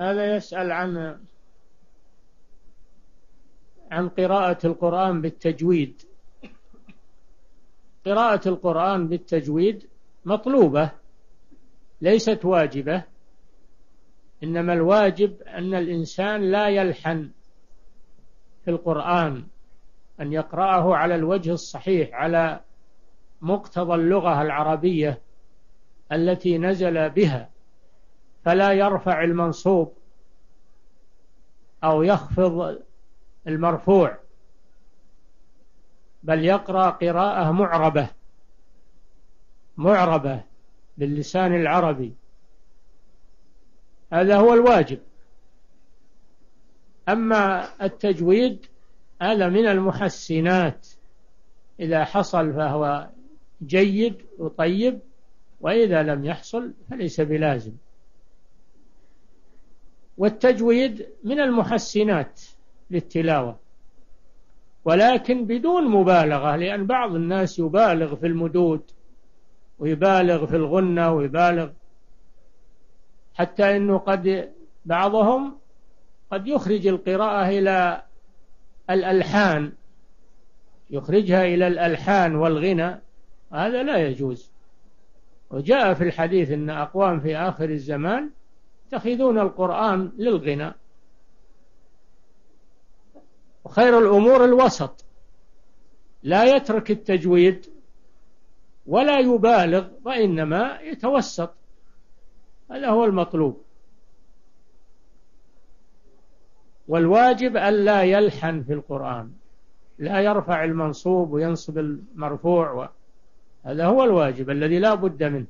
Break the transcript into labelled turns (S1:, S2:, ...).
S1: هذا يسأل عن عن قراءة القرآن بالتجويد. قراءة القرآن بالتجويد مطلوبة ليست واجبة. إنما الواجب أن الإنسان لا يلحن في القرآن أن يقرأه على الوجه الصحيح على مقتضى اللغة العربية التي نزل بها. فلا يرفع المنصوب أو يخفض المرفوع بل يقرأ قراءة معربة معربة باللسان العربي. هذا هو الواجب. أما التجويد هذا من المحسنات. إذا حصل فهو جيد وطيب وإذا لم يحصل فليس بلازم. والتجويد من المحسنات للتلاوة. ولكن بدون مبالغة لأن بعض الناس يبالغ في المدود ويبالغ في الغنة ويبالغ حتى أنه قد بعضهم قد يخرج القراءة إلى الألحان يخرجها إلى الألحان والغنى هذا لا يجوز. وجاء في الحديث أن أقوام في آخر الزمان يتخذون القرآن للغنى. وخير الأمور الوسط. لا يترك التجويد ولا يبالغ وإنما يتوسط. هذا هو المطلوب. والواجب ألا يلحن في القرآن. لا يرفع المنصوب وينصب المرفوع. هذا هو الواجب الذي لا بد منه.